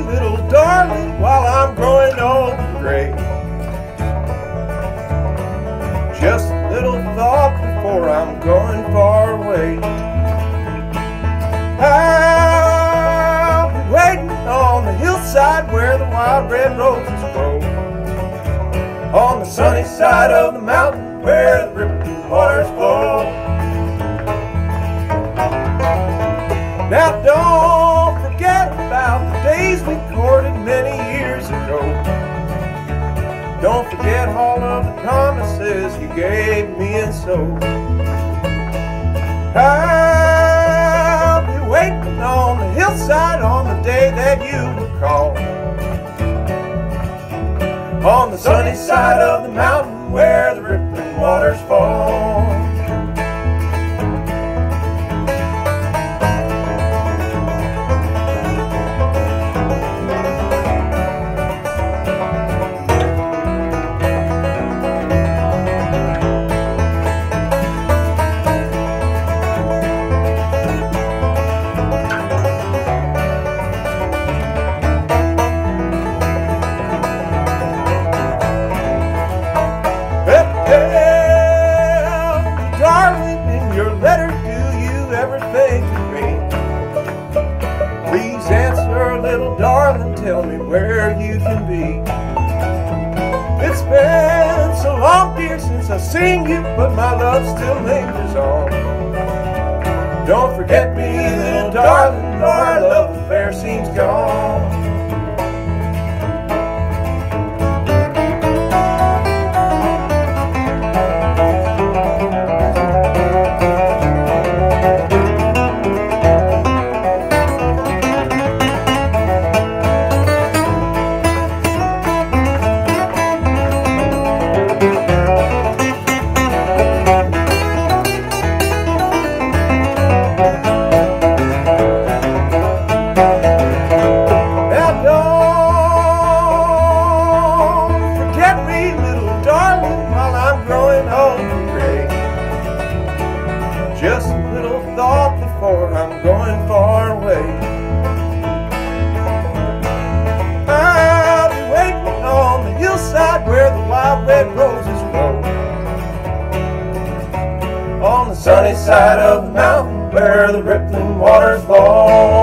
little darling, while I'm growing old and gray. Just a little thought before I'm going far away. I'll be waiting on the hillside where the wild red roses grow. On the sunny side of the mountain where the rippling waters flow. Now don't Forget all of the promises you gave me and so. I'll be waiting on the hillside on the day that you will call. On the sunny side of the mountain where the me? Please answer, little darling, tell me where you can be. It's been so long, dear, since I've seen you, but my love still lingers on. Don't forget me, little darling, our love affair seems gone. Just a little thought before I'm going far away. I'll be waiting on the hillside where the wild red roses grow. On the sunny side of the mountain where the rippling waters flow.